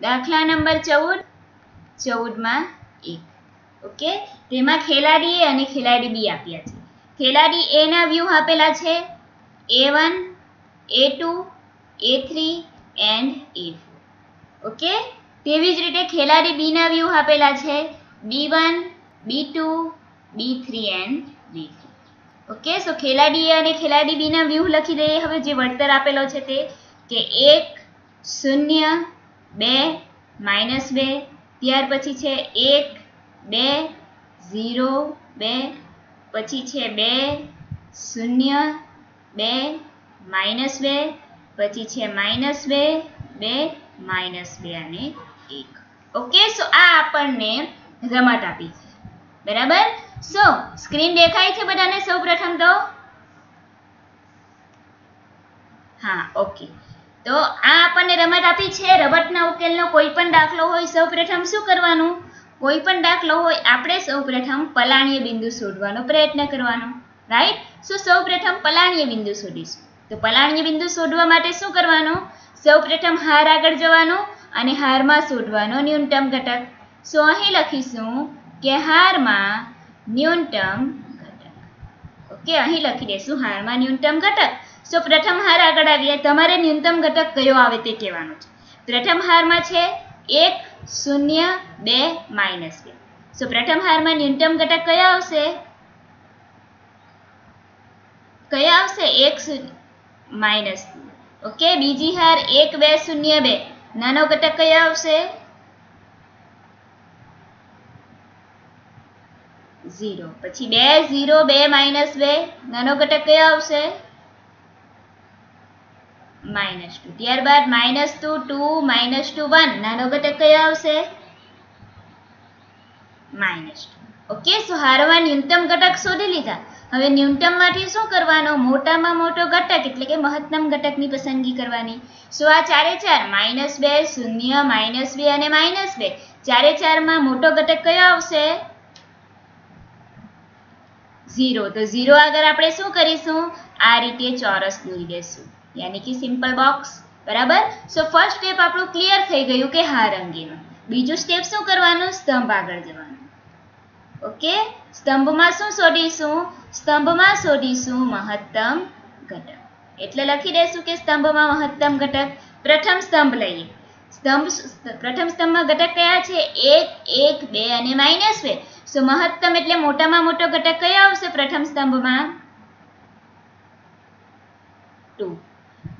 દાખલા નંબર ચૌદ. ચૌદમાં એક. ઓકે? તેમાં ખેલાડી એ અને ખેલાડી બી આપ્યા છે. ખેલાડી એના વ્યૂહ વ્યૂ આપેલા છે. A one A two A three and A four okay? તેવી જ રીતે ખેલાડી બીના વ્યૂહ વ્યૂ આપેલા છે. B one B two B three and B three okay? So ખેલાડી એ અને ખેલાડી બીના વ્યૂહ વ્યૂ લખી દઈએ હવે, જે વળતર આપેલો છે તે, કે એક, શૂન્ય બે માઇનસ બે, ત્યાર પછી છે એક, બે, ઝીરો, બે, પછી છે બે, શૂન્ય, બે માઇનસ બે, પછી છે માઇનસ બે બે માઇનસ બે અને એક. ઓકે, સો આ આપણને રમત આપી છે. બરાબર? સો, સ્ક્રીન દેખાય છે બધાને? સૌ પ્રથમ તો? હા, ઓકે. તો આ આપણને રમત આપી છે. રમતના ઉકેલનો કોઈ પણ દાખલો હોય સૌપ્રથમ શું કરવાનું? કોઈ પણ દાખલો હોય આપણે સૌપ્રથમ પલાણીય બિંદુ શોધવાનો પ્રયત્ન કરવાનો. રાઈટ સો સૌપ્રથમ પલાણીય બિંદુ શોધીશું. તો પલાણીય બિંદુ શોધવા માટે શું કરવાનું? સૌપ્રથમ હાર આગળ જવાનું અને હારમાં શોધવાનો ન્યૂનતમ ઘટક. સો અહીં લખીશું કે હારમાં ન્યૂનતમ ઘટક. ઓકે અહીં લખી દઈશું હારમાં ન્યૂનતમ ઘટક. સો પ્રથમ હાર આગળ આવીએ. તમારે ન્યૂનતમ ઘટક કયો આવે તે કહેવાનું છે. પ્રથમ હારમાં છે એક, શૂન્ય, બે, માઇનસ બે. સો પ્રથમ હારમાં ન્યૂનતમ ઘટક કયા આવશે? કયા આવશે? એક માઇનસ ઓકે, બીજી હાર એક, બે, શૂન્ય, બે. નાનો ઘટક કયા આવશે? ઝીરો. પછી બે, ઝીરો, બે, માઇનસ બે. નાનો ઘટક કયો આવશે? માઇનસ ટુ ત્યારબાદ minus two two minus two one નાનો ઘટક કયો આવશે? માઇનસ ટુ ઓકે સો હારવા ન્યૂનતમ ઘટક શોધી લીધા. હવે ન્યૂનતમમાંથી શું કરવાનો? મોટામાં મોટો ઘટક એટલે કે મહત્તમ ઘટકની પસંદગી કરવાની. સો આ ચારે ચાર માઇનસ બે, શૂન્ય માઇનસ બે અને માઇનસ બે. ચારે ચારમાં મોટો ઘટક કયો આવશે? ઝીરો તો ઝીરો આગળ આપણે શું કરીશું? આ રીતે ચોરસ દોરી દઈશું યાની કે સિમ્પલ બોક્સ બરાબર? સો ફર્સ્ટ સ્ટેપ આપણું ક્લિયર થઈ ગયું કે હાર અંગેનું. બીજું સ્ટેપ શું કરવાનું? સ્તંભ આગળ જવાનું. ઓકે? સ્તંભમાં શું શોધીશું? સ્તંભમાં શોધીશું મહત્તમ ઘટક. એટલે લખી દઈશું કે સ્તંભમાં મહત્તમ ઘટક. પ્રથમ સ્તંભ લઈએ. સ્તંભ પ્રથમ સ્તંભમાં ઘટક કયા છે? એક એક, બે અને માઇનસ બે. સો મહત્તમ એટલે મોટામાં મોટો ઘટક કયો આવશે? પ્રથમ સ્તંભમાં. ટુ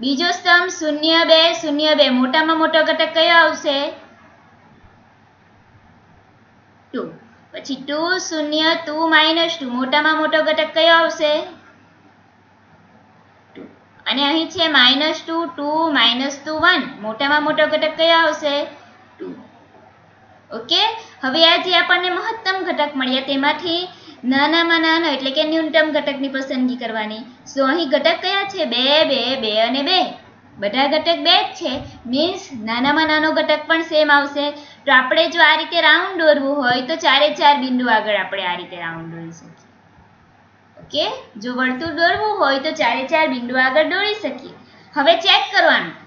બીજો સ્તંભ શૂન્ય બે શૂન્ય બે. મોટામાં મોટો ઘટક કયો આવશે? ટુ. પછી ટુ શૂન્ય, ટુ માઇનસ ટુ. મોટામાં મોટો ઘટક કયો આવશે? અને અહીં છે minus two two minus two, one. મોટામાં મોટો ઘટક કયો આવશે? ટુ. ઓકે? હવે આ જે આપણને મહત્તમ ઘટક મળ્યા તેમાંથી નાનામાં નાનો, એટલે કે ન્યૂનતમ ઘટકની પસંદગી કરવાની. સો અહીં ઘટક કયા છે? બે બે બે અને બે. બધા ઘટક બે જ છે. મીન્સ નાનામાં નાનો ઘટક પણ સેમ આવશે. તો આપણે જો આ રીતે રાઉન્ડ દોરવું હોય તો ચારે ચાર બિંદુ આગળ આપણે આ રીતે રાઉન્ડ દોરી શકીએ. ઓકે? જો વર્તુળ દોરવું હોય તો ચારે ચાર બિંદુ આગળ દોરી શકીએ. હવે ચેક કરવાનું.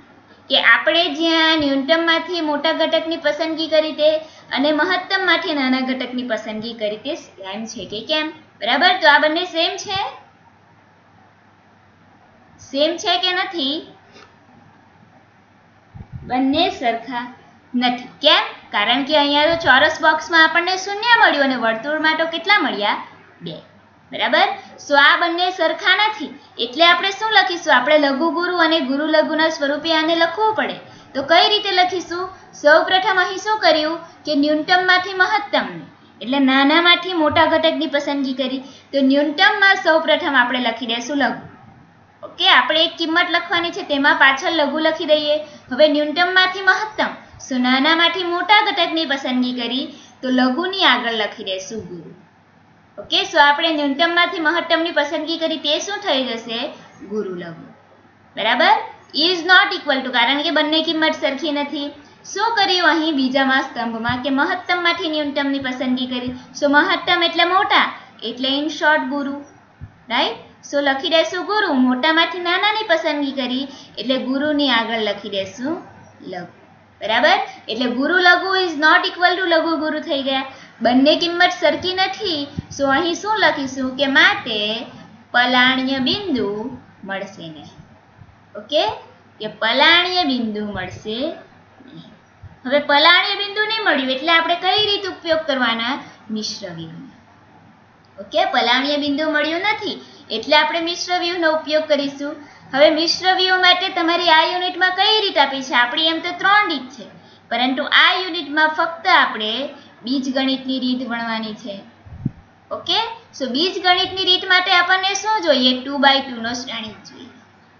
કે આપણે જ્યાં ન્યૂનતમમાંથી મોટા ઘટકની પસંદગી કરી તે અને મહત્તમમાંથી નાના ઘટકની પસંદગી કરી તે સેમ છે કે કેમ? બરાબર? તો આ બંને સેમ છે? સેમ છે કે નથી? બંને સરખા નથી. કેમ? કારણ કે અહીંયા તો ચોરસ બોક્સમાં આપણને શૂન્ય મળ્યું અને વર્તુળમાં તો કેટલા મળ્યા? બે. બરાબર? સો આ બંને સરખા નથી. એટલે આપણે શું લખીશું? આપણે લઘુ ગુરુ અને ગુરુ લઘુના સ્વરૂપે આને લખવું પડે. તો કઈ રીતે લખીશું? સૌપ્રથમ અહીં શું કર્યું? કે ન્યૂનતમમાંથી મહત્તમ એટલે નાનામાંથી મોટા ઘટકની પસંદગી કરી. તો ન્યૂનતમમાં સૌપ્રથમ આપણે લખી દઈશું લઘુ. ઓકે, આપણે એક કિંમત લખવાની છે, તેમાં પાછળ લઘુ લખી દઈએ. હવે ન્યૂનતમમાંથી મહત્તમ. સો નાનામાંથી મોટા ઘટકની પસંદગી કરી. તો લઘુની આગળ લખી દઈશું ગુરુ. ઓકે, સો આપણે ન્યૂનતમમાંથી મહત્તમની પસંદગી કરી તે શું થઈ જશે? ગુરુ લઘુ. બરાબર? ઇઝ નોટ ઇક્વલ ટુ કારણ કે બંને કિંમત સરખી નથી. શું કર્યું અહીં બીજામાં સ્તંભમાં કે મહત્તમમાંથી ન્યૂનતમની પસંદગી કરી. સો મહત્તમ એટલે મોટા, એટલે ઇન શોર્ટ ગુરુ. રાઈટ સો લખી દેશું ગુરુ. મોટામાંથી નાનાની પસંદગી કરી, એટલે ગુરુની આગળ લખી દેશું લઘુ. બરાબર? એટલે ગુરુ લઘુ ઇઝ નોટ ઇક્વલ ટુ લઘુ ગુરુ થઈ ગયા. બંને કિંમત સરખી નથી, સો અહીં શું લખીશું કે માટે પલાણ્ય બિંદુ મળશે નહીં. ઓકે? કે પલાણ્ય બિંદુ મળશે હવે પલાણ્ય બિંદુ નહીં મળ્યું એટલે આપણે કઈ રીતે ઉપયોગ કરવાના? મિશ્ર વ્યૂહનો ઓકે? પલાણ્ય બિંદુ મળ્યું નથી એટલે આપણે મિશ્ર વ્યૂહનો ઉપયોગ કરીશું. હવે મિશ્ર વ્યૂહ માટે તમારી આ યુનિટમાં કઈ રીત આપી છે? આપણી એમ તો ત્રણ રીત છે. પરંતુ આ યુનિટમાં ફક્ત આપણે બીજગણિતની રીત ભણવાની છે. ઓકે? સો બીજગણિતની રીત માટે આપણને શું જોઈએ? ટુ બાય ટુનો શ્રેણી જોઈએ.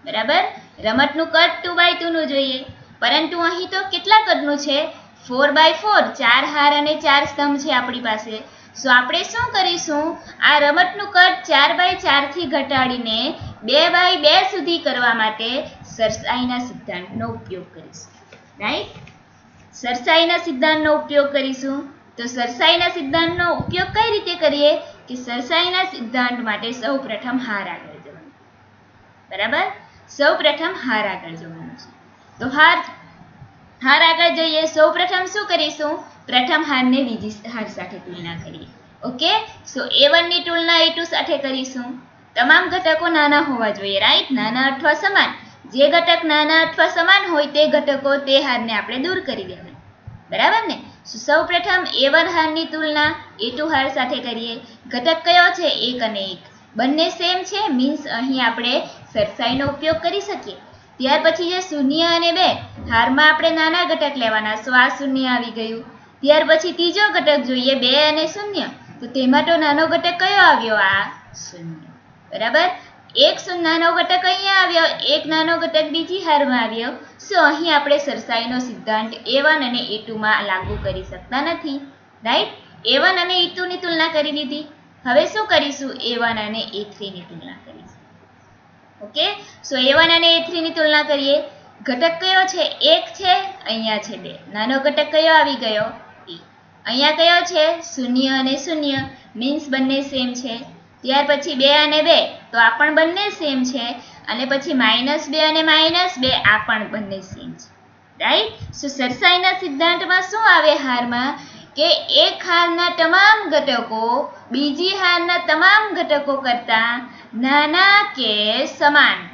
બરાબર? રમતનું કદ ટુ બાય ટુનું જોઈએ. પરંતુ અહીં તો કેટલા કદનું છે? Four by four. ચાર હાર અને ચાર સ્તંભ છે આપણી પાસે. સો આપણે શું કરીશું? આ રમતનું કદ ચાર બાય ચારથી ઘટાડીને બે બાય બે સુધી કરવા માટે સરસાઈના સિદ્ધાંતનો ઉપયોગ કરીશું. રાઈટ સરસાઈના સિદ્ધાંતનો ઉપયોગ કરીશું. તો સરસાઈના સિદ્ધાંતનો ઉપયોગ કઈ રીતે કરીએ કે સરસાઈના સિદ્ધાંત માટે સૌ પ્રથમ હાર આગળ જવાનું. બરાબર? સૌ પ્રથમ હાર આગળ જવાનું છે. તો હાર હાર આગળ જઈએ, સૌ પ્રથમ શું કરીશું? પ્રથમ હારને બીજી હાર સાથે તુલના કરીએ. ઓકે? સો એ વનની તુલના એ ટુ સાથે કરીશું. તમામ ઘટકો નાના હોવા જોઈએ રાઈટ નાના અથવા સમાન. જે ઘટક નાના અથવા સમાન હોય તે ઘટકો તે હારને આપણે દૂર કરી દેવાના. બરાબર ને? સૌ પ્રથમ એ વન હારની તુલના એ ટુ હાર સાથે કરીએ. ઘટક કયો છે? એક અને એક. બંને સેમ છે મીન્સ અહીં આપણે સરસાઈનો ઉપયોગ કરી શકીએ. ત્યાર પછી જે શૂન્ય અને બે. હારમાં આપણે નાના ઘટક લેવાના, સો આ શૂન્ય આવી ગયું. ત્યાર પછી ત્રીજો ઘટક જોઈએ, બે અને શૂન્ય. તો તેમાં તો નાનો ઘટક કયો આવ્યો? આ શૂન્ય. બરાબર? એક નાનો ઘટક અહીંયા આવ્યો, એક નાનો ઘટક બીજી હારમાં આવ્યો. સો અહીં આપણે સરસાઈનો સિદ્ધાંત એ વન અને એ ટુમાં લાગુ કરી શકતા નથી. રાઈટ એ વન અને એ ટુની તુલના કરી દીધી હવે શું કરીશું? એ વન અને એ થ્રીની તુલના કરીશું. ઓકે સો એ વન અને એ થ્રીની તુલના કરીએ. ઘટક કયો છે? એક છે. અહીંયા છે બે. નાનો ઘટક કયો આવી ગયો? એ અહીંયા કયો છે? શૂન્ય અને શૂન્ય. મીન્સ બંને સેમ છે. ત્યાર પછી બે અને બે, તો આ પણ બંને સેમ છે. અને પછી માઇનસ બે અને માઇનસ બે, આ પણ બંને સેમ છે. રાઈટ સો સરસાઈના સિદ્ધાંતમાં શું આવે હારમાં? કે એક હારના તમામ ઘટકો બીજી હારના તમામ ઘટકો કરતાં નાના કે સમાન.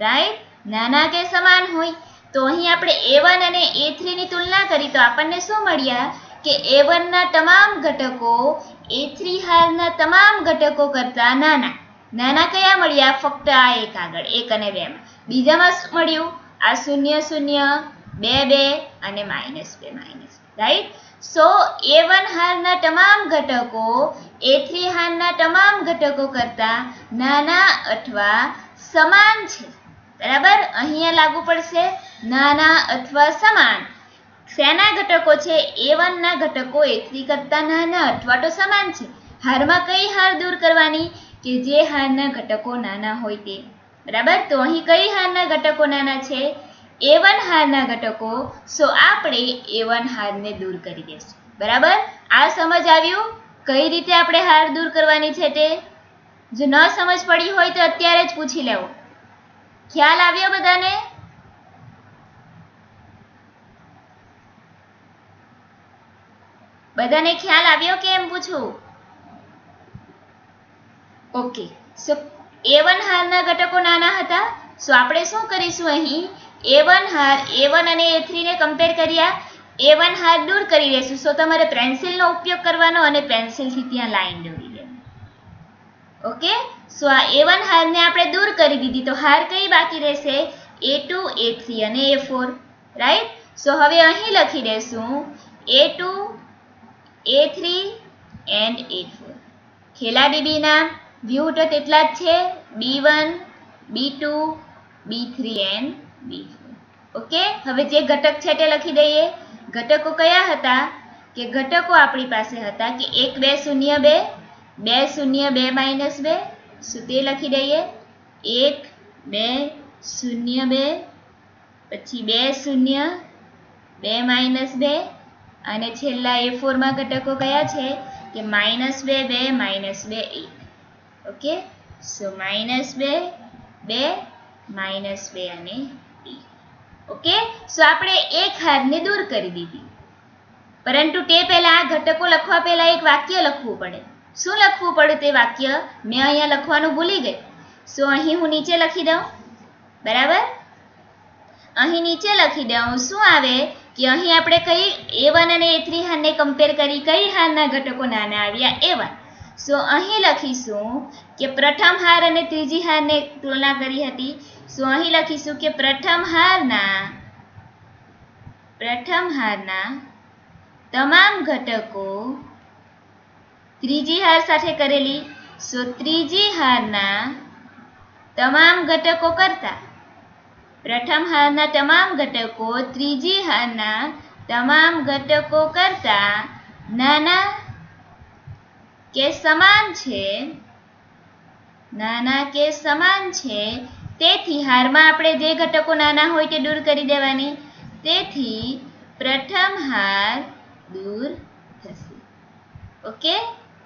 રાઈટ નાના કે સમાન હોય. તો અહીં આપણે એ વન અને એ થ્રીની તુલના કરી, તો આપણને શું મળ્યા? કે એ વનના તમામ ઘટકો એ થ્રી હારના તમામ ઘટકો કરતાં નાના. નાના કયા મળ્યા? ફક્ત આ એક આગળ, એક અને બેમાં બીજામાં શું મળ્યું? આ શૂન્ય શૂન્ય, બે બે અને માઇનસ બે minus right so A one હારના તમામ ઘટકો એ થ્રી હારના તમામ ઘટકો કરતાં નાના અથવા સમાન છે. બરાબર? અહીંયા લાગુ પડશે નાના અથવા સમાન. શેના ઘટકો છે? એ વનના ઘટકો એકથી કરતા નાના અથવા તો સમાન છે. હારમાં કઈ હાર દૂર કરવાની? કે જે હારના ઘટકો નાના હોય તે. બરાબર? તો અહીં કઈ હારના ઘટકો નાના છે? એ વન હારના ઘટકો. સો આપણે એ વન હારને દૂર કરી દઈશું. બરાબર? આ સમજ આવ્યું? કઈ રીતે આપણે હાર દૂર કરવાની છે તે? જો ન સમજ પડી હોય તો અત્યારે જ પૂછી લેવો. ખ્યાલ આવ્યો બધાને? બધાને ખ્યાલ આવ્યો કે એમ પૂછું? ઓકે સો એ વન હારના ઘટકો નાના હતા સો આપણે શું કરીશું અહીં? એ વન હાર એ વન અને એ થ્રીને કમ્પેર કર્યા. એ વન હાર દૂર કરી દઈશું સો તમારે પેન્સિલનો ઉપયોગ કરવાનો અને પેન્સિલથી ત્યાં લાઈન દોરી લેવી ઓકે સો આ એ વન હારને આપણે દૂર કરી દીધી, તો હાર કઈ બાકી રહેશે? એ ટુ એ થ્રી અને એ ફોર રાઈટ સો હવે અહીં લખી દઈશું A two A three and A four ખેલા ડીબીના વ્યૂ તો તેટલા જ છે. B one B two B three and B okay હવે જે ઘટક છે તે લખી દઈએ. ઘટકો કયા હતા? કે ઘટકો આપણી પાસે હતા કે એક, બે, શૂન્ય, બે. બે, શૂન્ય, બે, માઇનસ બે. શું તે લખી દઈએ? એક, બે, શૂન્ય, બે. પછી બે, શૂન્ય, બે, માઇનસ બે. અને છેલ્લા એ ફોરમાં ઘટકો કયા છે? કે માઇનસ બે બે માઇનસ બે, એક. ઓકે સો માઇનસ બે બે માઇનસ બે અને એક. ઓકે સો આપણે એક હારને દૂર કરી દીધી. પરંતુ તે પહેલાં આ ઘટકો લખવા પહેલાં એક વાક્ય લખવું પડે. શું લખવું પડે તે વાક્ય? મેં અહીંયા લખવાનું ભૂલી ગઈ. સો અહીં હું નીચે લખી દઉં. બરાબર? અહીં નીચે લખી દઉં. શું આવે? કે અહીં આપણે કઈ એ વન અને એ થ્રી હારને કમ્પેર કરી કઈ હારના ઘટકો નાના આવ્યા એ વન સો અહીં લખીશું કે પ્રથમ હાર અને ત્રીજી હારને તુલના કરી હતી. સો અહીં લખીશું કે પ્રથમ હારના પ્રથમ હારના તમામ ઘટકો ત્રીજી હાર સાથે કરેલી. સો ત્રીજી હારના તમામ ઘટકો કરતા પ્રથમ હારના તમામ ઘટકો, ત્રીજી હારના તમામ ઘટકો કરતા નાના કે સમાન છે? નાના કે સમાન છે? તેથી હારમાં આપણે જે ઘટકો નાના હોય તે દૂર કરી દેવાની. તેથી પ્રથમ હાર દૂર થશે. ઓકે?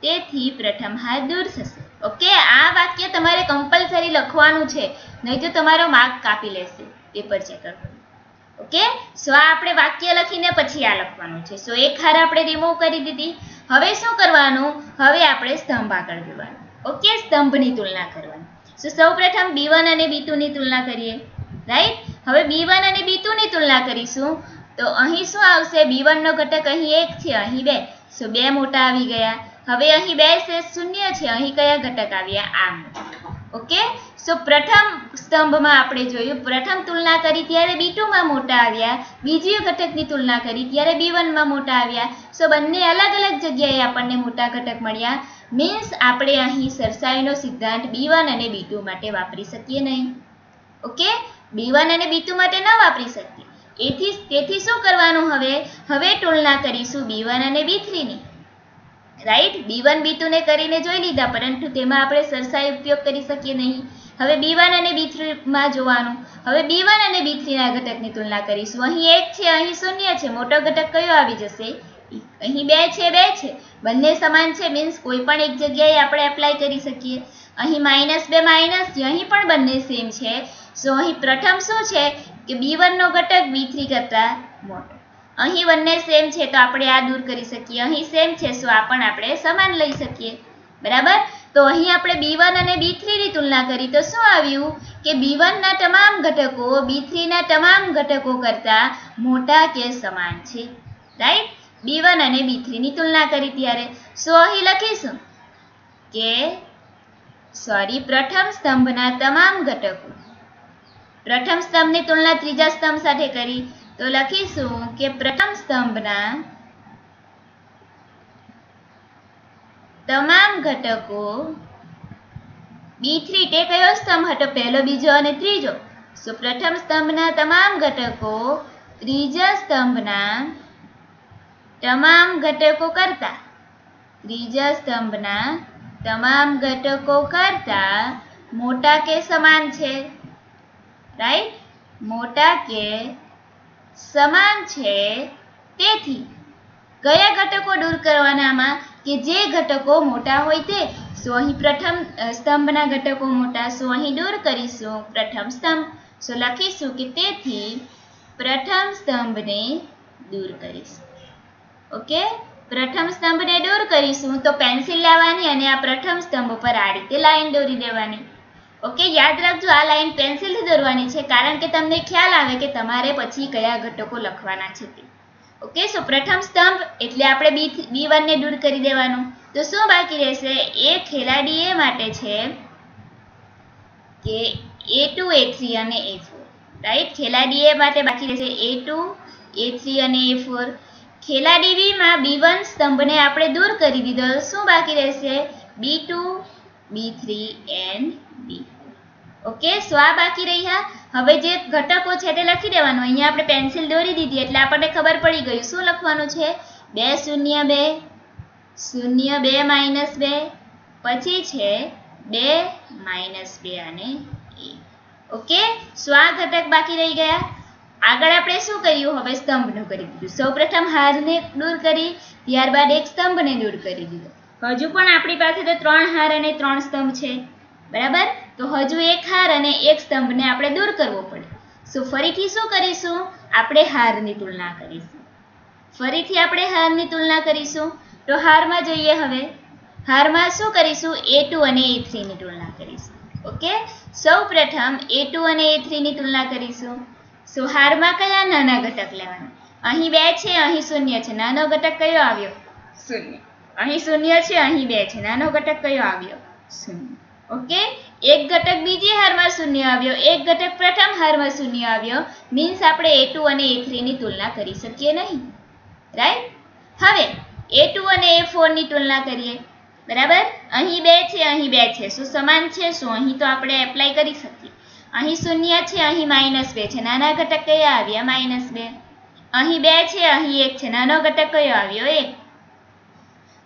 તેથી પ્રથમ હાર દૂર થશે. ઓકે? આ વાક્ય તમારે કમ્પલસરી લખવાનું છે. નહીં તો તમારો માર્ક કાપી લેશે, પેપર ચેકર. ઓકે? સો આ આપણે વાક્ય લખીને પછી આ લખવાનું છે. સો એક હાર આપણે રિમૂવ કરી દીધી. હવે શું કરવાનું? હવે આપણે સ્તંભ આગળ જોવાનું. ઓકે? સ્તંભની તુલના કરવાની. સો સૌપ્રથમ બી વન અને બી ની તુલના કરીએ. રાઈટ? હવે બી વન અને બી ની તુલના કરીશું. તો અહીં શું આવશે? બી નો ઘટક અહીં એક છે, અહીં બે. સો બે મોટા આવી ગયા. હવે અહીં બે છે, શૂન્ય છે. અહીં કયા ઘટક આવ્યા? આમ ઓકે સો પ્રથમ સ્તંભમાં આપણે જોયું, પ્રથમ તુલના કરી ત્યારે બી ટુમાં મોટા આવ્યા બીજી ઘટકની તુલના કરી ત્યારે બી વનમાં મોટા આવ્યા. સો બંને અલગ અલગ જગ્યાએ આપણને મોટા ઘટક મળ્યા. મીન્સ આપણે અહીં સરસાઈનો સિદ્ધાંત બી અને બી માટે વાપરી શકીએ નહીં. ઓકે બી અને બી માટે ન વાપરી શકીએ. એથી, તેથી શું કરવાનું હવે? હવે તુલના કરીશું બી અને બી થ્રીની રાઈટ બી વન બી ટુને કરીને જોઈ લીધા, પરંતુ તેમાં આપણે સરસાઈ ઉપયોગ કરી શકીએ નહીં. હવે બી વન અને બી થ્રીમાં જોવાનું. હવે બી વન અને બી થ્રીના ઘટકની તુલના કરીશું. અહીં એક છે, અહીં શૂન્ય છે. મોટો ઘટક કયો આવી જશે? અહીં બે છે બે છે. બંને સમાન છે મીન્સ કોઈ પણ એક જગ્યાએ આપણે એપ્લાય કરી શકીએ. અહીં માઇનસ બે માઇનસ છે. અહીં પણ બંને સેમ છે. સો અહીં પ્રથમ શું છે? કે બી વનનો ઘટક બી થ્રી કરતાં મોટો. અહીં બંને સેમ છે તો આપણે આ દૂર કરી શકીએ. અહીં સેમ છે સો આ પણ આપણે સમાન લઈ શકીએ. બરાબર? તો અહીં આપણે બી અને બી થ્રીની તુલના કરી. તો શું આવ્યું? કે બી વનના તમામ ઘટકો બી થ્રીના તમામ ઘટકો કરતાં મોટા કે સમાન છે. રાઈટ બી અને બી થ્રીની તુલના કરી ત્યારે. સો અહીં લખીશું કે સોરી પ્રથમ સ્તંભના તમામ ઘટકો. પ્રથમ સ્તંભની તુલના ત્રીજા સ્તંભ સાથે કરી. તો લખીશું કે પ્રથમ સ્તંભના તમામ ઘટકો બી થ્રી. તે કયો સ્તંભ હતો? પહેલો, બીજો અને ત્રીજો. સો પ્રથમ સ્તંભના તમામ ઘટકો, ત્રીજા સ્તંભના તમામ ઘટકો કરતા, ત્રીજા સ્તંભના તમામ ઘટકો કરતા મોટા કે સમાન છે? રાઈટ મોટા કે સમાન છે. તેથી, કયા ઘટકો દૂર કરવાનામાં કે જે ઘટકો મોટા હોય તે? સો અહીં પ્રથમ સ્તંભના ઘટકો મોટા, સો અહીં દૂર કરીશું. પ્રથમ સ્તંભ. સો લખીશું કે તેથી, પ્રથમ સ્તંભને દૂર કરીશું. ઓકે? પ્રથમ સ્તંભને દૂર કરીશું. તો પેન્સિલ લેવાની અને આ પ્રથમ સ્તંભ પર આ રીતે લાઈન દોરી દેવાની. ઓકે, યાદ રાખજો, આ લાઈન પેન્સિલથી દોરવાની છે, કારણ કે તમને ખ્યાલ આવે કે તમારે પછી કયા ઘટકો લખવાના છે તે. ઓકે, સો પ્રથમ સ્તંભ, એટલે આપણે બી બી વનને દૂર કરી દેવાનું. તો શું બાકી રહેશે? એ ખેલાડી એ માટે છે કે એ ટુ એ થ્રી અને એ ફોર રાઈટ ખેલાડી એ માટે બાકી રહેશે એ ટુ એ થ્રી અને એ ફોર ખેલાડી બીમાં બી વન સ્તંભને આપણે દૂર કરી દીધો. શું બાકી રહેશે? B two B three and okay, so આ બાકી રહ્યા. હવે જે ઘટકો છે તે લખી દેવાનું. અહીંયા આપણે પેન્સિલ દોરી દીધી એટલે આપણને ખબર પડી ગયું. શું લખવાનું છે? બે શૂન્ય બે શૂન્ય બે માઇનસ બે. પછી છે બે માઇનસ બે અને એક. ઓકે, સો આ ઘટક બાકી રહી ગયા. આગળ આપણે શું કર્યું? હવે સ્તંભનું કરી દીધું. સૌપ્રથમ હારને દૂર કરી, ત્યારબાદ એક સ્તંભને દૂર કરી દીધો. હજુ પણ આપણી પાસે તો ત્રણ હાર અને ત્રણ સ્તંભ છે. બરાબર? તો હજુ એક હાર અને એક સ્તંભને આપણે દૂર કરવો પડે. સો ફરીથી શું કરીશું? આપણે હારની તુલના કરીશું. ફરીથી આપણે હારની તુલના કરીશું? તો હારમાં જોઈએ હવે. હારમાં શું કરીશું? એ ટુ અને એ થ્રીની તુલના કરીશું. ઓકે? સૌ પ્રથમ એ ટુ અને એ થ્રીની તુલના કરીશું. સો હારમાં કયા નાના ઘટક લેવાના? અહીં બે છે, અહીં શૂન્ય છે. નાનો ઘટક કયો આવ્યો? શૂન્ય. અહીં શૂન્ય છે, અહીં બે છે. નાનો ઘટક કયો આવ્યો? શૂન્ય. ઓકે? એક ઘટક બીજી હારમાં શૂન્ય આવ્યો, એક ઘટક પ્રથમ હારમાં શૂન્ય આવ્યો. મીન્સ આપણે એ ટુ અને એ થ્રીની તુલના કરી શકીએ નહીં. રાઈટ હવે એ ટુ અને એ ફોરની તુલના કરીએ. બરાબર? અહીં બે છે, અહીં બે છે. શું સમાન છે? શું અહીં તો આપણે એપ્લાય કરી શકીએ. અહીં શૂન્ય છે, અહીં માઇનસ બે છે. નાના ઘટક કયા આવ્યા? માઇનસ બે. અહીં બે છે, અહીં એક છે. નાનો ઘટક કયો આવ્યો? એક.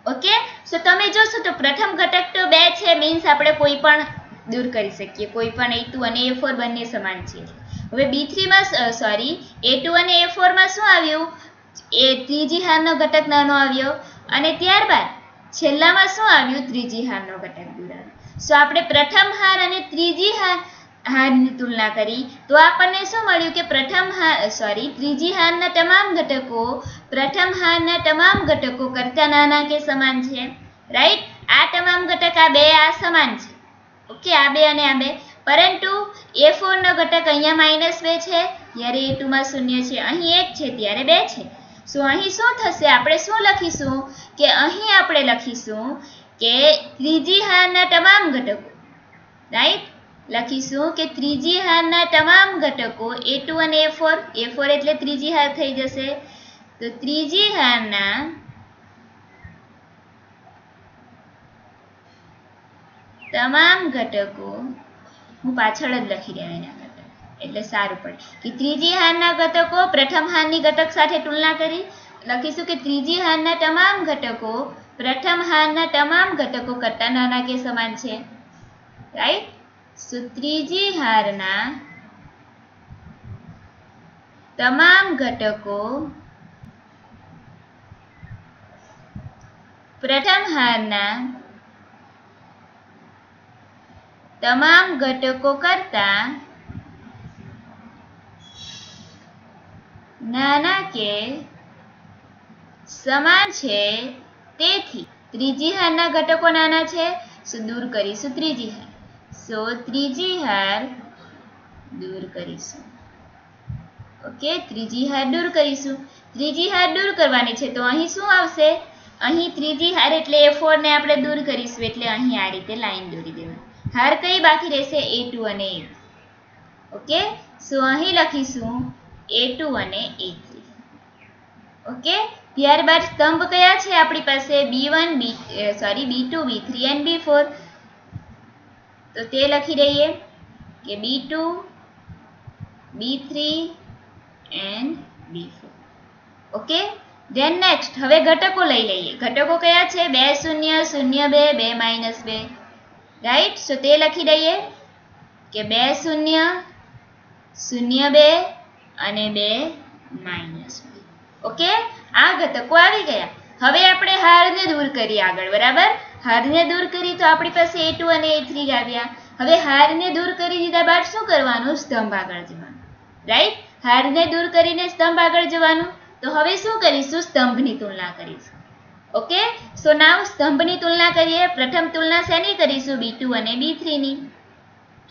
ઓકે સો તમે જોશો તો પ્રથમ ઘટક તો બે છે. મીન્સ આપણે કોઈ પણ દૂર કરી શકીએ, કોઈ પણ એ અને એ ફોર બંને સમાન છે. હવે બી થ્રીમાં સોરી એ ટુ અને એ ફોરમાં શું આવ્યું? એ ત્રીજી હારનો ઘટક નાનો આવ્યો અને ત્યારબાદ છેલ્લામાં શું આવ્યું? ત્રીજી હારનો ઘટક દૂર આવ્યો. સો આપણે પ્રથમ હાર અને ત્રીજી હાર, હારની તુલના કરી. તો આપણને શું મળ્યું કે પ્રથમ હાર સોરી ત્રીજી હારના તમામ ઘટકો, પ્રથમ હારના તમામ ઘટકો કરતા નાના કે સમાન છે? રાઈટ આ તમામ ઘટક આ બે આ સમાન છે. ઓકે, આ બે અને આ બે. પરંતુ એ ફોરનો ઘટક અહીંયા માઇનસ બે છે, જ્યારે એ ટુમાં શૂન્ય છે. અહીં એક છે, ત્યારે બે છે. સો અહીં શું થશે? આપણે શું લખીશું? કે અહીં આપણે લખીશું કે ત્રીજી હારના તમામ ઘટકો રાઈટ લખીશું કે ત્રીજી હારના તમામ ઘટકો, એ ટુ અને એ ફોર. એ ફોર એટલે ત્રીજી હાર થઈ જશે. તો ત્રીજી હારના તમામ ઘટકો હું પાછળ જ લખી દેવા એના ઘટક એટલે સારું પડે કે ત્રીજી હારના ઘટકો પ્રથમ હારની ઘટક સાથે તુલના કરી. લખીશું કે ત્રીજી હારના તમામ ઘટકો પ્રથમ હારના તમામ ઘટકો કરતા નાના કે સમાન છે. રાઈટ સો ત્રીજી હારના તમામ ઘટકો પ્રથમ હારના તમામ ઘટકો કરતા નાના કે સમાન છે. તેથી ત્રીજી હારના ઘટકો નાના છે. સો દૂર કરીશું ત્રીજી હાર. સો ત્રીજી હાર દૂર કરીશું. ઓકે, ત્રીજી હાર દૂર કરીશું. ત્રીજી હાર દૂર કરવાની છે તો અહીં શું આવશે? અહીં ત્રીજી હાર એટલે એ ફોરને આપણે દૂર કરીશું એટલે અહીં આ રીતે લાઈન દોરી દેવાની. હાર કઈ બાકી રહેશે એ ટુ અને એ ઓકે સો અહીં લખીશું એ ટુ અને એ થ્રી ઓકે ત્યારબાદ સ્તંભ કયા છે આપણી પાસે? B one B sorry B two B three and B four તો તે લખી દઈએ કે B two B three and B four okay then next હવે ઘટકો લઈ લઈએ. ઘટકો કયા છે? બે શૂન્ય શૂન્ય બે બે માઇનસ બે. રાઈટ સો તે લખી દઈએ કે બે શૂન્ય શૂન્ય બે અને બે માઇનસ ઓકે આ ઘટકો આવી ગયા. હવે આપણે હારને દૂર કરીએ આગળ, બરાબર? હારને દૂર કરી તો આપણી પાસે એ ટુ અને એ થ્રી આવ્યા હવે હારને દૂર કરી દીધા બાદ શું કરવાનું? સ્તંભ આગળ જવાનું. રાઈટ હારને દૂર કરીને સ્તંભ આગળ જવાનું. તો હવે શું કરીશું? સ્તંભની તુલના કરીશું. ઓકે? સો નાવ સ્તંભની તુલના કરીએ. પ્રથમ તુલના શેની કરીશું? બી ટુ અને બી થ્રીની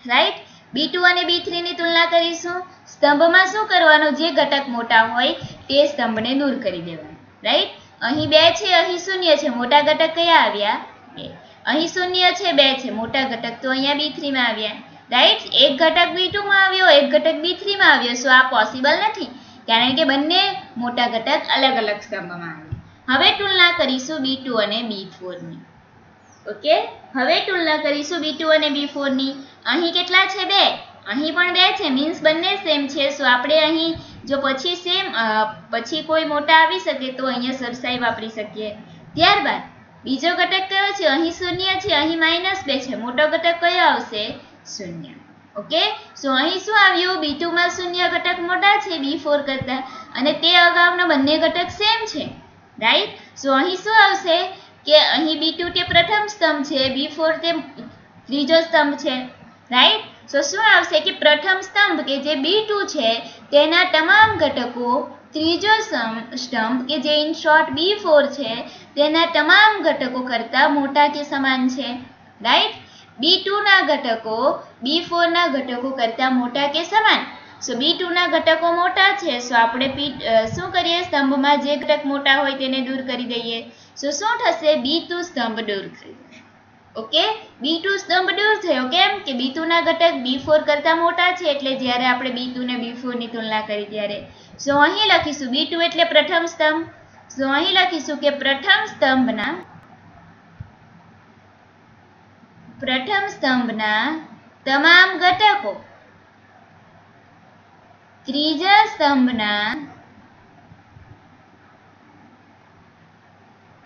રાઈટ બી ટુ અને બી થ્રીની તુલના કરીશું. સ્તંભમાં શું કરવાનું? જે ઘટક મોટા હોય તે સ્તંભને દૂર કરી દેવાનું. રાઈટ અહીં બે છે, અહીં શૂન્ય છે. મોટા ઘટક કયા આવ્યા? બે. અહીં શૂન્ય છે, બે છે. મોટા ઘટક તો અહીંયા બી થ્રીમાં આવ્યા. રાઈટ એક ઘટક બી ટુમાં આવ્યો, એક ઘટક બી થ્રીમાં આવ્યો. સો આ પોસિબલ નથી. કારણ કે બંને મોટા ઘટક અલગ અલગ સ્તંભમાં હવે તુલના કરીશું બી અને બી ફોરની. ઓકે? હવે તુલના કરીશું બી અને બી ફોરની. અહીં કેટલા છે બે? અહીં પણ બે છે, મીન્સ બંને સેમ છે. સો આપણે અહીં જો પછી સેમ પછી કોઈ મોટા આવી શકે તો અહીંયા સરસાઈ વાપરી શકીએ. ત્યારબાદ, બીજો ઘટક કયો છે? અહીં શૂન્ય છે, અહીં માઇનસ બે છે. મોટો ઘટક કયો આવશે? શૂન્ય. ઓકે? સો અહીં શું આવ્યું? બી ટુમાં શૂન્ય ઘટક મોટા છે, બી ફોર કરતાં. અને તે અગાઉના બંને ઘટક સેમ છે. રાઈટ સો અહીં શું આવશે કે અહીં બી ટુ તે પ્રથમ સ્તંભ છે બી ફોર તે ત્રીજો સ્તંભ છે. રાઈટ સો શું આવશે કે પ્રથમ સ્તંભ કે જે બી ટુ છે, તેના તમામ ઘટકો, ત્રીજો સ્તંભ કે જે ઇન શોર્ટ બી ફોર છે, તેના તમામ ઘટકો કરતાં મોટા કે સમાન છે. રાઈટ બી ટુના ઘટકો બી ફોરના ઘટકો કરતાં મોટા કે સમાન. સો બી ટુના ઘટકો મોટા છે. સો આપણે પી શું કરીએ? સ્તંભમાં જે ઘટક મોટા હોય તેને દૂર કરી દઈએ. સો શું થશે? બી ટુ સ્તંભ દૂર ઓકે બી ટુ સ્તંભ દૂર થયો કેમ? કે બી ટુના ઘટક બી ફોર કરતાં મોટા છે. એટલે જ્યારે આપણે બી ટુ ને બી ફોરની તુલના કરી ત્યારે. સો અહીં લખીશું બી ટુ એટલે પ્રથમ સ્તંભ. સો અહીં લખીશું કે પ્રથમ સ્તંભના પ્રથમ સ્તંભના તમામ ઘટકો ત્રીજા સ્તંભના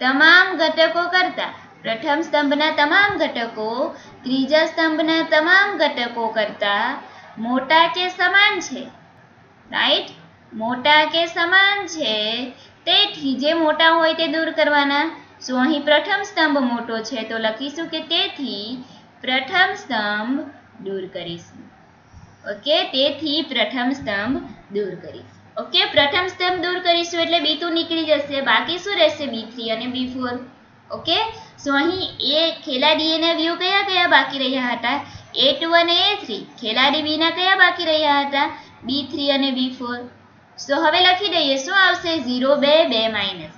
તમામ ઘટકો કરતા પ્રથમ સ્તંભના તમામ ઘટકો, ત્રીજા સ્તંભના તમામ ઘટકો કરતા મોટા કે સમાન છે. રાઈટ મોટા કે સમાન છે. તેથી જે મોટા હોય તે દૂર કરવાના. સો અહીં પ્રથમ સ્તંભ મોટો છે તો લખીશું કે તેથી પ્રથમ સ્તંભ દૂર કરીશું. ઓકે, તેથી પ્રથમ સ્તંભ દૂર કરીશ. ઓકે, પ્રથમ સ્તંભ દૂર કરીશું એટલે બી ટુ નીકળી જશે. બાકી શું રહેશે? બી થ્રી અને બી ફોર ઓકે, સો અહીં એ ખેલાડી એના વ્યૂ કયા કયા બાકી રહ્યા હતા? એ ટુ અને એ થ્રી ખેલાડી બીના કયા બાકી રહ્યા હતા? બી થ્રી અને બી ફોર સો હવે લખી દઈએ, શું આવશે? ઝીરો બે બે માઇનસ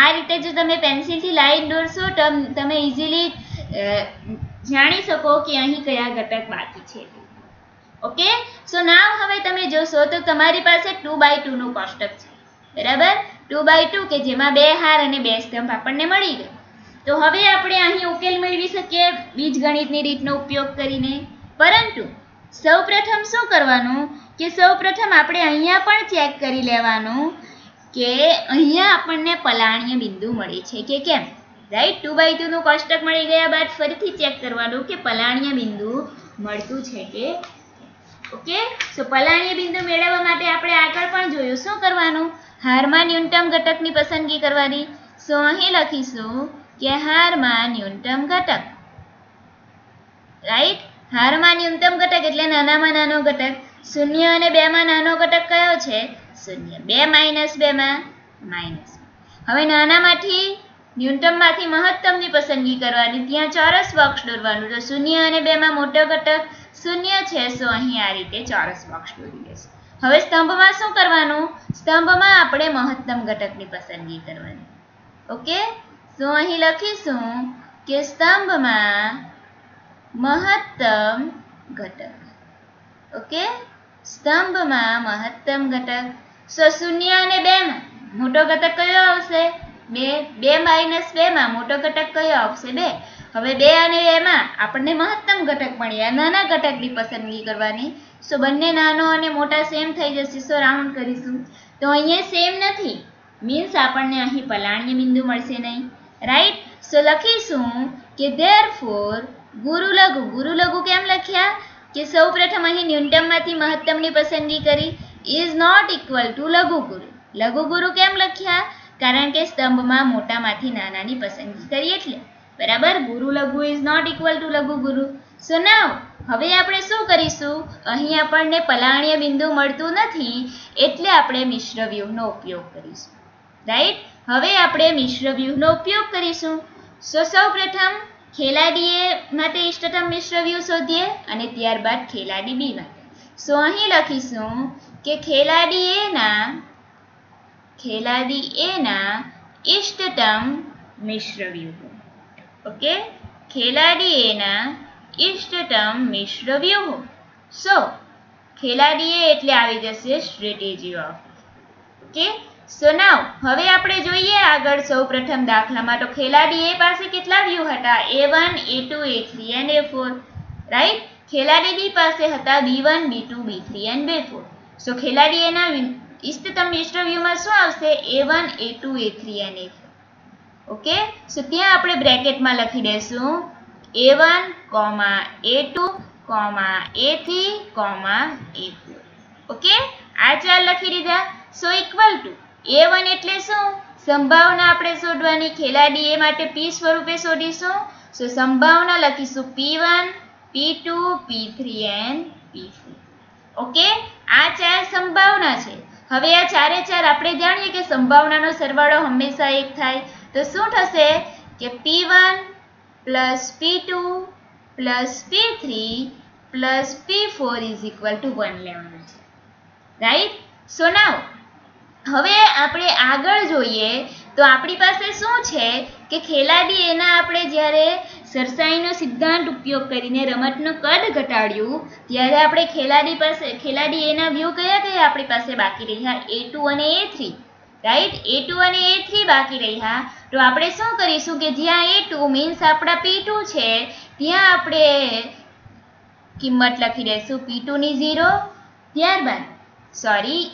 આ રીતે જો તમે પેન્સિલથી લાઈન દોરશો, તમે ઇઝીલી જાણી શકો કે અહીં કયા ઘટક બાકી છે. ઓકે સો નાવ હવે તમે જોશો તો તમારી પાસે ટુ બાય ટુનું કોષ્ટક છે. બરાબર? ટુ બાય ટુ કે જેમાં બે હાર અને બે સ્તંભ આપણને મળી ગયો તો હવે આપણે અહીં ઉકેલ મેળવી શકીએ બીજગણિતની રીતનો ઉપયોગ કરીને. પરંતુ સૌપ્રથમ શું કરવાનું કે સૌપ્રથમ આપણે અહીંયા પણ ચેક કરી લેવાનું કે અહીંયા આપણને પલાણીય બિંદુ મળે છે કે કેમ? રાઈટ ટુ બાય ટુનું કોષ્ટક મળી ગયા બાદ ફરીથી ચેક કરવાનું કે પલાણીય બિંદુ મળતું છે કે ઓકે? સો પલાણીય બિંદુ મેળવવા માટે આપણે આગળ પણ જોયું. શું કરવાનું? હારમાં ન્યૂનતમ ઘટકની પસંદગી કરવાની. સો અહીં લખીશું કે હારમાં ન્યૂનતમ ઘટક. રાઈટ હારમાં ન્યૂનતમ ઘટક એટલે નાનામાં નાનો ઘટક. શૂન્ય અને બેમાં નાનો ઘટક કયો છે? શૂન્ય. બે માઇનસ બેમાં માઇનસ. હવે નાનામાંથી ન્યૂનતમમાંથી મહત્તમની પસંદગી કરવાની, ત્યાં ચોરસ બોક્સ દોરવાનું. તો શૂન્ય અને બેમાં મોટો ઘટક શૂન્ય છે, સો અહીં આ રીતે ચોરસ બોક્સ દોરી દેશું હવે સ્તંભમાં શું કરવાનું? સ્તંભમાં આપણે મહત્તમ ઘટકની પસંદગી કરવાની. ઓકે? સો અહીં લખીશું કે સ્તંભમાં મહત્તમ ઘટક. ઓકે? સ્તંભમાં મહત્તમ ઘટક. સો શૂન્ય અને બેમાં મોટો ઘટક કયો આવશે? બે બે માઇનસ બેમાં મોટો ઘટક કયો આવશે? બે. હવે બે અને એમાં આપણને મહત્તમ ઘટક મળ્યા. નાના ઘટકની પસંદગી કરવાની. સો બંને નાનો અને મોટા સેમ થઈ જશે. સો રાઉન્ડ કરીશું. તો અહીંયા સેમ નથી. મીન્સ આપણને અહીં પલાણીય બિંદુ મળશે નહીં. રાઈટ સો લખીશું કે ધેર ફોર ગુરુ લઘુ. ગુરુ લઘુ કેમ લખ્યા? કે સૌ પ્રથમ અહીં ન્યૂનતમમાંથી મહત્તમની પસંદગી કરી. ઇઝ નોટ ઇક્વલ ટુ લઘુ ગુરુ. લઘુ ગુરુ કેમ લખ્યા? કારણ કે સ્તંભમાં મોટામાંથી નાનાની પસંદગી કરી એટલે. બરાબર? ગુરુ લઘુ ઇઝ નોટ ઇક્વલ ટુ લઘુ ગુરુ. સો નાવ હવે આપણે શું કરીશું? અહીં આપણને પલાણીય બિંદુ મળતું નથી, એટલે આપણે મિશ્ર વ્યૂહનો ઉપયોગ કરીશું. રાઈટ હવે આપણે મિશ્ર વ્યૂહનો ઉપયોગ કરીશું. સો સૌ પ્રથમ ખેલાડી એ માટે ઇષ્ટતમ મિશ્ર વ્યૂહ શોધીએ અને ત્યારબાદ ખેલાડી બી માટે. સો અહીં લખીશું કે ખેલાડી એના ખેલાડી એના ઇષ્ટતમ મિશ્ર વ્યૂહ ઓકે ખેલાડી એના ઇષ્ટતમ મિશ્ર વ્યૂહ સો ખેલાડીએ એટલે આવી જશે strategy of okay so now હવે આપણે જોઈએ આગળ સૌ પ્રથમ દાખલામાં તો ખેલાડી એ પાસે કેટલા વ્યૂ હતા? A one A two A three and A four right ખેલાડી બી પાસે હતા B one B two B three and B four so ખેલાડી એના ઇષ્ટતમ મિશ્ર વ્યૂહમાં શું આવશે A one A two A three and A okay so ત્યાં આપણે બ્રેકેટમાં લખી દઈશું A one comma A two comma A three comma A four okay આ ચાર લખી દીધા so equal to A one એટલે શું સંભાવના આપણે શોધવાની ખેલાડી એ માટે પી સ્વરૂપે શોધીશું સો સંભાવના લખીશું P one P two P three and P four okay આ ચાર સંભાવના છે હવે આ ચારે ચાર આપણે જાણીએ કે સંભાવનાનો સરવાળો હંમેશા એક થાય. તો શું થશે કે P one plus P two plus P three plus P four is equal to one લેવાનું છે. રાઈટ સો નાવ હવે આપણે આગળ જોઈએ તો આપણી પાસે શું છે કે ખેલાડી એના આપણે જ્યારે સરસાઈનો સિદ્ધાંત ઉપયોગ કરીને રમતનું કદ ઘટાડ્યું. ત્યારે આપણે ખેલાડી પાસે, ખેલાડી એના વ્યૂ કયા કયા આપણી પાસે બાકી રહ્યા? એ અને A three right A two અને એ થ્રી બાકી રહ્યા. તો આપણે શું કરીશું કે જ્યાં એ ટુ મીન્સ આપણા પી છે, ત્યાં આપણે કિંમત લખી દઈશું. પી ટુની ઝીરો ત્યારબાદ સોરી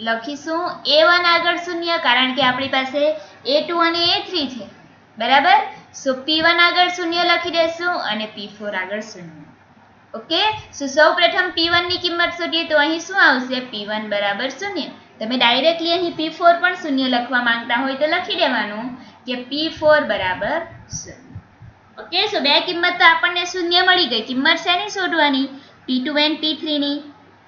લખીશું એ વન આગળ શૂન્ય, કારણ કે આપણી પાસે એ ટુ અને એ થ્રી છે. બરાબર? સો પી વન આગળ શૂન્ય લખી દેશું અને પી ફોર આગળ શૂન્ય. ઓકે સો સૌ પ્રથમ પી વનની કિંમત શોધીએ તો અહીં શું આવશે? પી વન બરાબર શૂન્ય. તમે ડાયરેક્ટલી અહીં પી ફોર પણ શૂન્ય લખવા માંગતા હોય તો લખી દેવાનું કે પી ફોર બરાબર શૂન્ય. ઓકે સો બે કિંમત તો આપણને શૂન્ય મળી ગઈ. કિંમત શેની શોધવાની? પી ટુ એન્ડ પી થ્રીની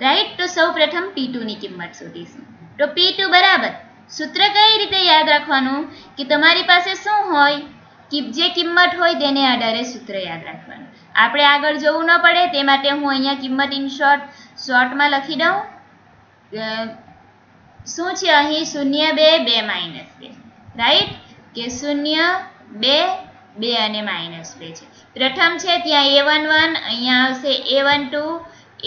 રાઈટ તો સૌ પ્રથમ પી કિંમત શોધીશું. તો પી બરાબર. સૂત્ર કઈ રીતે યાદ રાખવાનું? કે તમારી પાસે શું હોય? કે જે કિંમત હોય તેને આધારે સૂત્ર યાદ રાખવાનું. આપણે આગળ જવું ન પડે, તે માટે હું અહીંયા કિંમત ઇન શોર્ટ શોર્ટમાં લખી દઉં. શું છે અહીં? શૂન્ય, બે બે માઇનસ બે. રાઈટ કે શૂન્ય, બે બે અને માઇનસ બે છે. પ્રથમ છે ત્યાં એ વન વન અહીંયા આવશે A one two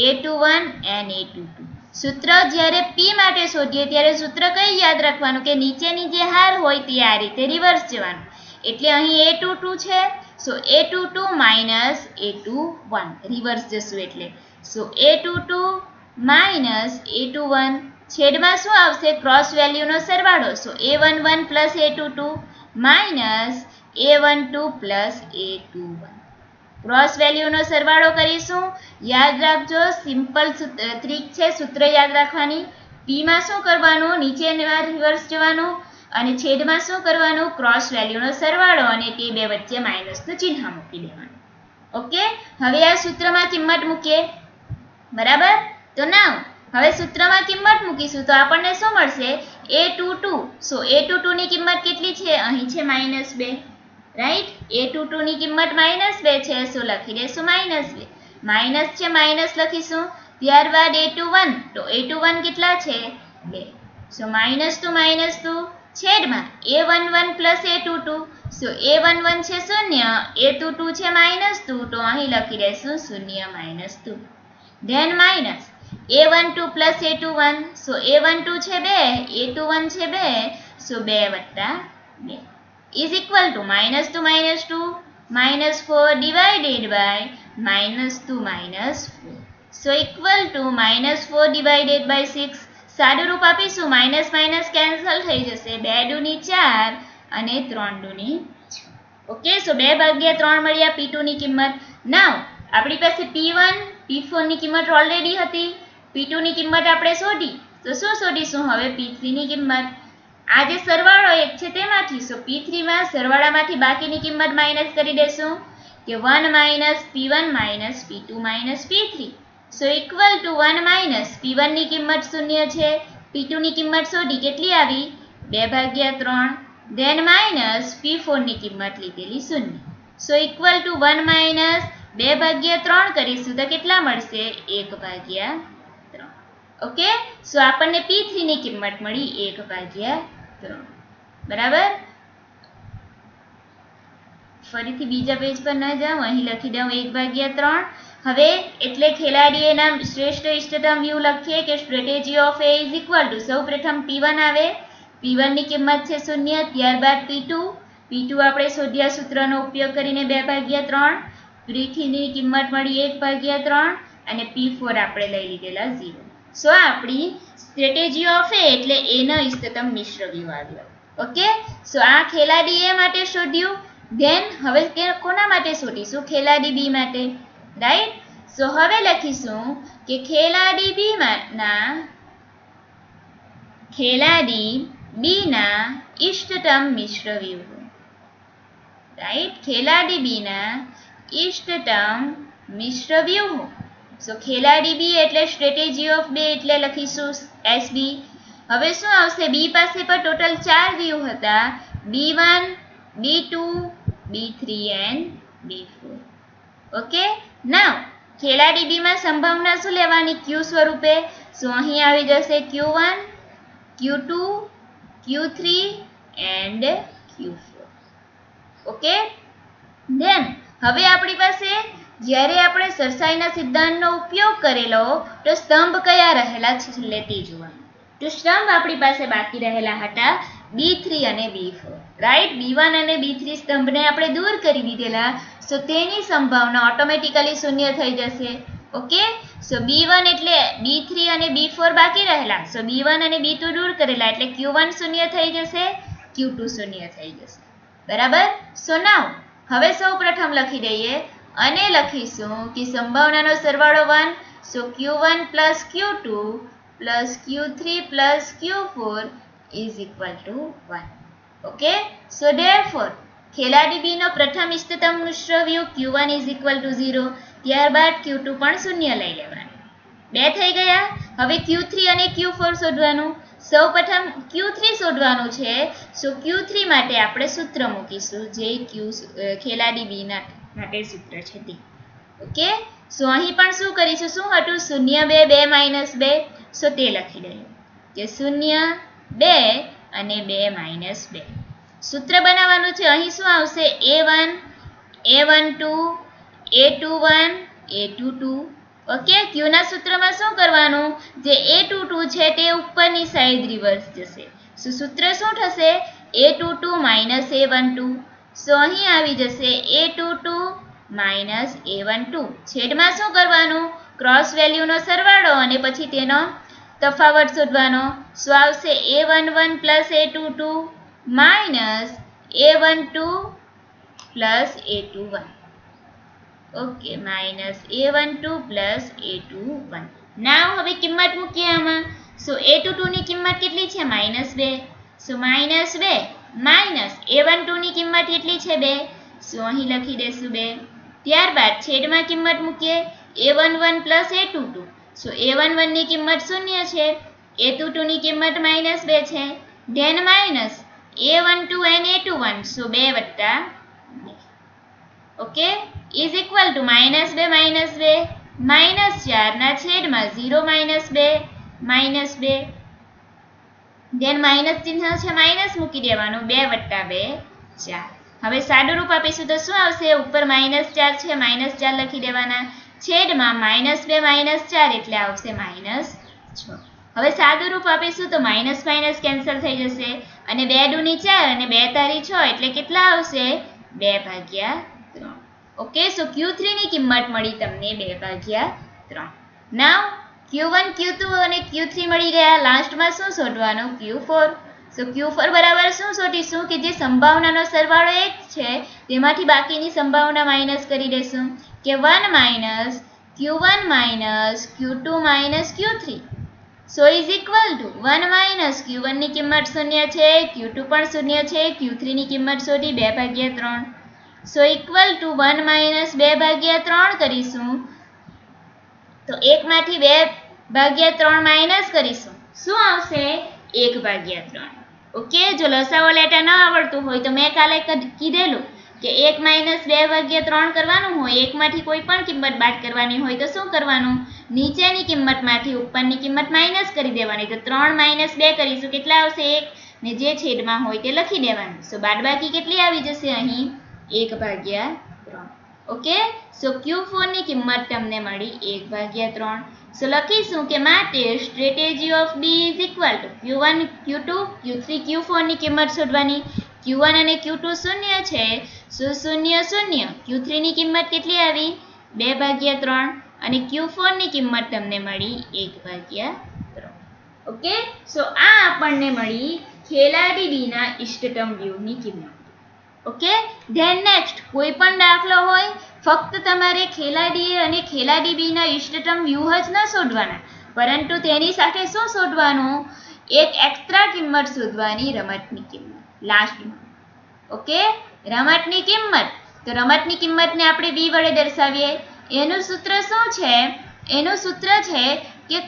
A two one and A two two સૂત્ર જ્યારે પી માટે શોધીએ ત્યારે સૂત્ર કઈ યાદ રાખવાનું? કે નીચેની જે હાર હોય તે આ રીતે રિવર્સ જવાનું. એટલે અહીં એ ટુ ટુ છે. So A two two minus A two one reverse જશું એટલે. So A two two minus A two one છેદમાં શું આવશે? ક્રોસ વેલ્યુનો સરવાળો. So A one one plus A two two minus A one two plus A two one cross વેલ્યુનો સરવાળો કરીશું. યાદ રાખજો સિમ્પલ ટ્રીક છે, સૂત્ર યાદ રાખવાની. પીમાં શું કરવાનું? નીચે રિવર્સ જવાનું. અને છેદમાં શું કરવાનું? ક્રોસ વેલ્યુનો સરવાળો અને તે બે વચ્ચે માઇનસનું ચિહ્ન મૂકી દેવાનું. ઓકે હવે આ સૂત્રમાં કિંમત મૂકીએ. બરાબર? તો ના હવે સૂત્રમાં કિંમત મૂકીશું તો આપણને શું મળશે? A two two so A two ટુની કિંમત કેટલી છે? અહીં છે માઇનસ બે. રાઈટ એ ટુ ટુની કિંમત માઇનસ બે છે. સો લખી દેશું માઇનસ બે. માઇનસ છે માઇનસ લખીશું. ત્યારબાદ એ ટુ વન તો એ ટુ વન કેટલા છે? બે. So minus two minus two છેદમાં A one one plus A two two so A one one છે શૂન્ય એ ટુ ટુ છે માઇનસ ટુ તો અહીં લખી દઈશું શૂન્ય minus two then minus A one two plus A two one so A one two છે બે એ ટુ વન છે બે સો બે વત્તા બે is equal to minus 2 minus 2 minus 4 divided by minus 2 minus 4. So equal to minus 4 divided by 6. સાદું રૂપ આપીશું. માઇનસ માઇનસ કેન્સલ થઈ જશે. બે દુની ચાર અને ત્રણ દુની ઓકે? સો બે ભાગ્યા ત્રણ મળ્યા પી ટુની કિંમત. નાવ આપણી પાસે પી વન પી ફોરની કિંમત ઓલરેડી હતી. પી ટુની કિંમત આપણે શોધી. તો શું શોધીશું? હવે પી થ્રીની કિંમત. આ જે સરવાળો એક છે તેમાંથી, સો પી થ્રીમાં સરવાળામાંથી બાકીની કિંમત માઇનસ કરી દેશું કે one minus P one minus P two minus P three so equal to one minus P વનની કિંમત શૂન્ય છે. પી ટુની કિંમત શોધી કેટલી આવી? બે ભાગ્યા ત્રણ. દેન માઇનસ પી ફોરની કિંમત લીધેલી શૂન્ય. So equal to one minus બે ભાગ્યા ત્રણ કરીશું તો કેટલા મળશે? એક ભાગ્યા ત્રણ. ઓકે સો આપણને પી થ્રીની કિંમત મળી એક ભાગ્યા ત્રણ. બરાબર? ફરીથી બીજા પેજ પર ન જાઉં. અહીં લખી દઉં એક ભાગ્યા ત્રણ. હવે એટલે ખેલાડીઓના શ્રેષ્ઠ ઇષ્ટતમ વ્યૂ લખીએ કે strategy of A is equal to સૌ પ્રથમ આવે. પી વનની કિંમત છે શૂન્ય, ત્યારબાદ પી ટુ પી ટુ આપણે શોધ્યા સૂત્રનો ઉપયોગ કરીને બે ભાગ્યા ત્રણ. પી કિંમત મળી એક ભાગ્યા ત્રણ અને પી ફોર આપણે લઈ લીધેલા ઝીરો સો આપણી સ્ટ્રેટેજી ઓફ એ એટલે એનો ઇષ્ટતમ મિશ્ર વ્યૂ આવ્યો. ઓકે સો આ ખેલાડી એ માટે શોધ્યું. ધેન હવે કોના માટે શોધીશું? ખેલાડી બી માટે. રાઈટ સો હવે લખીશું કે ખેલાડી બી ના ખેલાડી બી ના ઇષ્ટતમ મિશ્ર વ્યૂહ રાઈટ ખેલાડી બી ના ઇષ્ટતમ મિશ્ર વ્યૂહ સો ખેલાડી બી એટલે સ્ટ્રેટેજી ઓફ બે એટલે લખીશું એસ બી હવે શું આવશે? બી પાસે પણ ટોટલ ચાર વ્યૂહ હતા. B one B two B three and B four okay now ખેલાડી બીમાં સંભાવના શું લેવાની? ક્યુ સ્વરૂપે? સો અહીં આવી જશે? Q one, Q two, Q three and Q four. Okay? Then, હવે આપણી પાસે જ્યારે આપણે સરસાઈના સિદ્ધાંતનો ઉપયોગ કરેલો, તો સ્તંભ કયા રહેલા છે છેલ્લે તે જોવાનું. તો સ્તંભ આપણી પાસે બાકી રહેલા હતા બી થ્રી અને B four. Right? B one અને બી થ્રી સ્તંભને આપણે દૂર કરી દીધેલા. સો તેની સંભાવના ઓટોમેટિકલી શૂન્ય થઈ જશે. ઓકે સો બી વન એટલે બી થ્રી અને બી ફોર બાકી રહેલા. સો બી વન અને બી ટુ દૂર કરેલા એટલે ક્યુ વન શૂન્ય થઈ જશે ક્યુ ટુ શૂન્ય થઈ જશે. બરાબર? સો નાવ હવે સૌ પ્રથમ લખી દઈએ અને લખીશું કે સંભાવનાનો સરવાળો one so Q one plus Q two plus Q three plus Q four is equal to one okay so four ખેલાડી બીનો પ્રથમ ઇષ્ટતમ મિશ્ર view Q one is equal to zero ત્યારબાદ ક્યુ ટુ પણ શૂન્ય લઈ લેવાનું. બે થઈ ગયા. હવે ક્યુ થ્રી અને ક્યુ ફોર શોધવાનું. સૌ પ્રથમ ક્યુ થ્રી શોધવાનું છે. સો ક્યુ થ્રી માટે આપણે સૂત્ર મૂકીશું, જે ક્યુ ખેલાડી બીના માટે સૂત્ર છે તે. ઓકે? સો અહીં પણ શું કરીશું? શું હતું? શૂન્ય બે બે માઇનસ બે. સો તે લખી દઈએ. કે શૂન્ય બે અને બે માઇનસ બે. સૂત્ર બનાવવાનું છે. અહીં શું આવશે? A one A one two A two one A two two okay ક્યુના સૂત્રમાં શું કરવાનું? જે એ ટુ ટુ છે તે ઉપરની સાઈડ રિવર્સ જશે. સો સૂત્ર શું થશે? A two two minus A one two so અહીં આવી જશે A two two minus A one two છેદમાં શું કરવાનું? ક્રોસ વેલ્યુનો સરવાળો અને પછી તેનો તફાવત શોધવાનો. સો આવશે A one one plus A two two minus A one two plus A two one okay minus A one two plus A two one now હવે કિંમત મૂકીએ આમાં. સો એ ટુ ટુની કિંમત કેટલી છે? માઇનસ બે. સો માઇનસ બે. માઇનસ એ વન ટુની કિંમત કેટલી છે બે? સો અહીં લખી દેશું બે. ત્યારબાદ છેદમાં કિંમત મૂકીએ. A one one plus A two two so A one વનની કિંમત શૂન્ય છે. એ ટુ ટુની કિંમત માઇનસ બે છે. Then minus A one two and A two one so બે વત્તા okay? Is equal to minus બે માઇનસ બે. માઇનસ ચારના છેદમાં ઝીરો માઇનસ બે માઇનસ બે. ધેન માઇનસ ચિહ્ન છે માઇનસ મૂકી દેવાનું, બે વત્તા બે, ચાર. હવે સાદું રૂપ આપીશું તો શું આવશે? ઉપર માઇનસ ચાર છે માઇનસ ચાર લખી દેવાના. છેદમાં માઇનસ બે માઇનસ ચાર એટલે આવશે માઇનસ છ. હવે સાદું રૂપ આપીશું તો માઇનસ માઇનસ કેન્સલ થઈ જશે. અને બે દૂની ચાર અને બે તારી છ, એટલે કેટલા આવશે? બે ભાગ્યા ત્રણ. ઓકે, સો ક્યુ થ્રીની કિંમત મળી તમને બે ભાગ્યા ત્રણ. Now Q one Q two અને ક્યુ થ્રી મળી ગયા. લાસ્ટમાં શું શોધવાનું? Q four so Q four બરાબર શું શોધીશું? કે જે સંભાવનાનો સરવાળો એક છે, તેમાંથી બાકીની સંભાવના માઇનસ કરી દેશું કે one minus Q one minus Q two minus Q three so is equal to one minus Q વનની કિંમત શૂન્ય છે ક્યુ ટુ પણ શૂન્ય છે ક્યુ થ્રીની કિંમત શોધી બે ભાગ્યા ત્રણ. So equal to one minus બે ભાગ્યા ત્રણ કરીશું. તો એકમાંથી બે ભાગ્યા ત્રણ માઇનસ કરીશું. શું આવશે? એક ભાગ્યા ત્રણ. ઓકે જો લસાઓ લેટા ન આવડતું હોય તો મેં કાલે કીધેલું કે એક માઇનસ બે ભાગ્યા ત્રણ કરવાનું હોય, એકમાંથી કોઈ પણ કિંમત બાદ કરવાની હોય તો શું કરવાનું? નીચેની કિંમતમાંથી ઉપરની કિંમત માઇનસ કરી દેવાની. તો ત્રણ માઇનસ બે કરીશું, કેટલા આવશે એક? ને જે છેદમાં હોય તે લખી દેવાનું. સો બાદબાકી કેટલી આવી જશે અહીં? એક ભાગ્યા ત્રણ. ઓકે સો ક્યુ ફોરની કિંમત તમને મળી એક ભાગ્યા ત્રણ. સો લખીશું કે માટે strategy of B is equal to Q one Q two Q three Q ફોરની કિંમત શોધવાની. ક્યુ વન અને ક્યુ ટુ શૂન્ય છે. સો શૂન્ય શૂન્ય. ક્યુ થ્રીની કિંમત કેટલી આવી? બે ભાગ્યા ત્રણ. અને ક્યુ ફોરની કિંમત તમને મળી એક ભાગ્યા ત્રણ. ઓકે? સો આ આપણને મળી ખેલાડી બીના ઇષ્ટતમ વ્યૂની કિંમત. ઓકે? ધેન નેક્સ્ટ કોઈ પણ દાખલો હોય, ફક્ત તમારે ખેલાડી અને ખેલાડી બીના ઇષ્ટતમ વ્યૂહ જ ન શોધવાના. પરંતુ તેની સાથે શું શોધવાનું? એક એક્સ્ટ્રા કિંમત શોધવાની રમતની કિંમત લાસ્ટમાં ઓકે? રમતની કિંમત. તો રમતની કિંમતને આપણે બી વડે દર્શાવીએ. એનું સૂત્ર શું છે? એનું સૂત્ર છે કે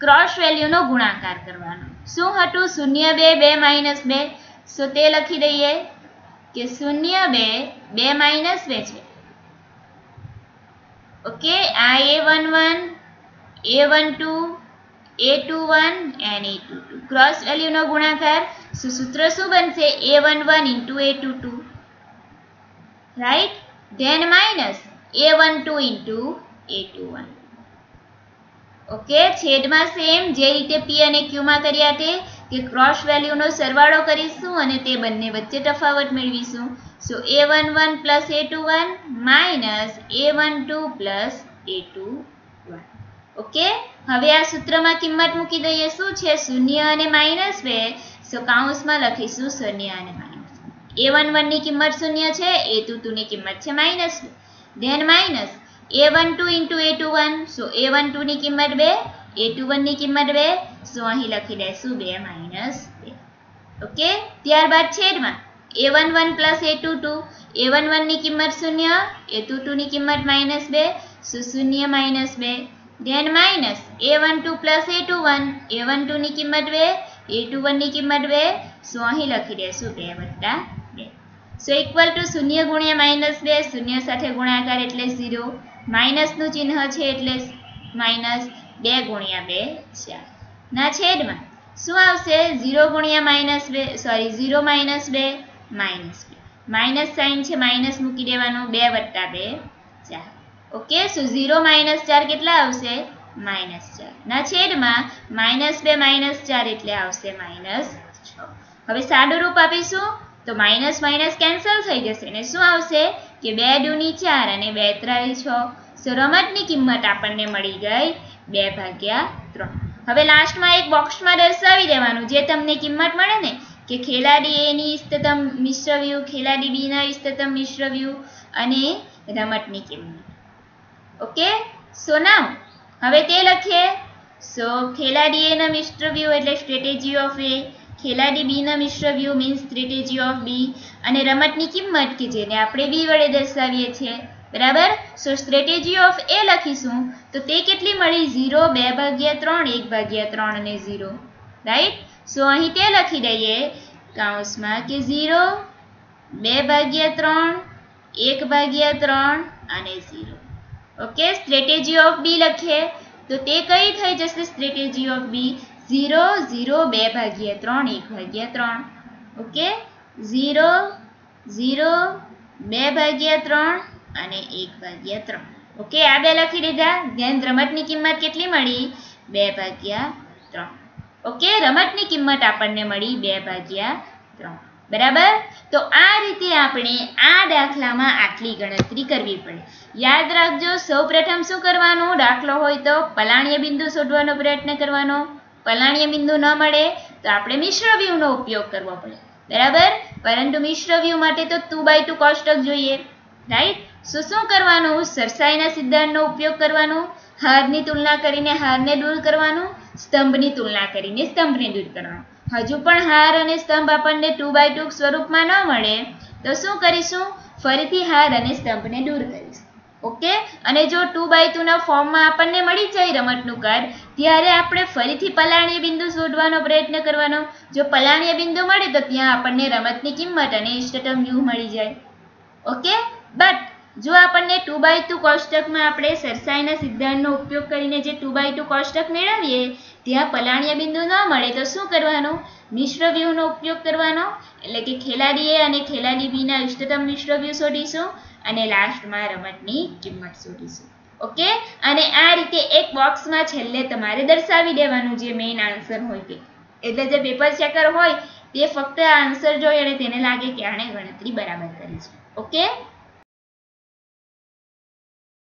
ક્રોસ વેલ્યુનો ગુણાકાર કરવાનો. શું હતું? શૂન્ય બે બે માઇનસ બે. સો તે લખી દઈએ કે શૂન્ય બે બે માઇનસ બે છે. ઓકે, આ A one one A one two A two one and A two two cross વેલ્યુનો ગુણાકાર. શું સૂત્ર શું બનશે? A one one into A two two right then minus A one two into A two one okay છેદમાં same જે રીતે પી અને ક્યુમાં કર્યા તે કે ક્રોસ વેલ્યુનો સરવાળો કરીશું અને તે બંને વચ્ચે તફાવત મેળવીશું. So A one one plus A two one minus A one two plus A two one okay હવે આ સૂત્રમાં કિંમત મૂકી દઈએ. શું છે? શૂન્ય અને માઇનસ બે. સો કાઉન્સમાં લખીશું શૂન્ય અને માઇનસ એ વન વનની કિંમત શૂન્ય છે. એ ટુ ટુની કિંમત છે માઇનસ બે. Then minus A one two into A two one so A one ટુની કિંમત બે એ ટુ વનની કિંમત બે. સો અહીં લખી દઈશું બે માઇનસ બે. ઓકે ત્યારબાદ છેદમાં. A one one plus A two A one વનની કિંમત શૂન્ય. એ ટુ ટુની કિંમત માઇનસ બે. સો શૂન્ય માઇનસ બે. Then minus A one two plus A one A one ટુની કિંમત બે. એ ટુ વનની કિંમત બે. સો અહીં લખી દઈશું બે વત્તા સો ઇક્વલ ટુ શૂન્ય ગુણ્યા માઇનસ બે, શૂન્ય સાથે ગુણાકાર એટલે ઝીરો માઇનસનું ચિહ્ન છે એટલે માઇનસ બે ગુણ્યા બે, ચાર. ના, છેદમાં. શું આવશે? ઝીરો ગુણ્યા માઇનસ બે સોરી ઝીરો માઇનસ બે માઇનસ બે. માઇનસ સાઇન છે માઇનસ મૂકી દેવાનું, બે વત્તા બે, ચાર. ઓકે સો ઝીરો માઇનસ ચાર કેટલા આવશે? માઇનસ ચાર. ના, છેદમાં માઇનસ બે માઇનસ ચાર એટલે આવશે માઇનસ છ. હવે સાદું રૂપ આપીશું. તો માઇનસ માઇનસ કેન્સલ થઈ જશે. અને શું આવશે? કે બે દૂની ચાર અને બે ત્રાવી છ. સો રમતની કિંમત આપણને મળી ગઈ બે ભાગ્યા ત્રણ. હવે લાસ્ટમાં એક બોક્સમાં દર્શાવી દેવાનું. જે તમને કિંમત મળે ને, કે ખેલાડી એની ઇષ્ટતમ મિશ્ર વ્યૂ ખેલાડી બીના ઇષ્ટતમ મિશ્ર વ્યૂહ અને રમતની કિંમત. ઓકે સો નામ હવે તે લખીએ. સો ખેલાડી એના મિશ્ર વ્યૂહ એટલે સ્ટ્રેટેજી ઓફ એ ખેલાડી બીના મિશ્ર વ્યૂ મીન્સ સ્ટ્રેટેજી ઓફ બી અને રમતની કિંમત કે જેને આપણે બી વડે દર્શાવીએ છીએ. બરાબર? સો સ્ટ્રેટેજી ઓફ એ લખીશું તો તે કેટલી મળી? ઝીરો, બે ભાગ્યા ત્રણ, એક ભાગ્યા ત્રણ અને ઝીરો. રાઈટ સો અહીં તે લખી દઈએ કાઉન્સમાં કે ઝીરો, બે ભાગ્યા ત્રણ, એક ભાગ્યા ત્રણ અને zero. Okay strategy of B લખીએ તો તે કઈ થઈ જશે? Strategy of B zero zero બે ભાગ્યા ત્રણ એક ભાગ્યા ત્રણ. ઓકે? ઝીરો ઝીરો, બે ભાગ્યા ત્રણ અને એક ભાગ્યા ત્રણ. ઓકે? આ બે લખી દીધા. ધ્યાન રમતની કિંમત કેટલી મળી? બે ભાગ્યા ત્રણ. ઓકે? રમતની કિંમત આપણને મળી બે ભાગ્યા ત્રણ. બરાબર? તો આ રીતે આપણે આ દાખલામાં આટલી ગણતરી કરવી પડે. યાદ રાખજો, સૌપ્રથમ શું કરવાનું? દાખલો હોય તો પલાણીય બિંદુ શોધવાનો પ્રયત્ન કરવાનો. પલાણીય બિંદુ ન મળે તો આપણે મિશ્ર વ્યૂહનો ઉપયોગ કરવો પડે. બરાબર? પરંતુ મિશ્ર વ્યૂહ માટે તો ટુ બાય ટુ કોષ્ટક જોઈએ. રાઈટ સો શું કરવાનું? સરસાઈના સિદ્ધાંતનો ઉપયોગ કરવાનો? હારની તુલના કરીને હારને દૂર કરવાનું? સ્તંભની તુલના કરીને સ્તંભને દૂર કરવાનું. હજુ પણ હાર અને સ્તંભ આપણને ટુ બાય ટુ સ્વરૂપમાં ન મળે. તો શું કરીશું? ફરીથી હાર અને સ્તંભને દૂર કરીશું. ઓકે? અને જો ટુ બાય ટુના ફોર્મમાં આપણને મળી જાય રમતનું કાર્ડ ત્યારે આપણે ફરીથી પલાણીય બિંદુ શોધવાનો પ્રયત્ન કરવાનો. જો પલાણીય બિંદુ મળે તો ત્યાં આપણને રમતની કિંમત અને ઇષ્ટતમ વ્યૂહ મળી જાય. ઓકે? બટ જો આપણને ટુ બાય ટુ કોષ્ટકમાં આપણે સરસાઈના સિદ્ધાંતનો ઉપયોગ કરીને જે ટુ બાય ટુ કોષ્ટક મેળવીએ, ત્યાં પલાણીય બિંદુ ન મળે તો શું કરવાનું? મિશ્ર વ્યૂહનો ઉપયોગ કરવાનો. એટલે કે ખેલાડી એ અને ખેલાડી બીના ઇષ્ટતમ મિશ્ર વ્યૂહ શોધીશું. અને લાસ્ટમાં રમતની કિંમત શોધીશું. ઓકે અને આ રીતે એક બોક્સમાં છેલ્લે તમારે દર્શાવી દેવાનું જે મેઇન આન્સર હોય તે. એટલે જે પેપર ચેકર હોય, તે ફક્ત આન્સર જોઈ અને તેને લાગે કે આણે ગણતરી બરાબર કરી છે. ઓકે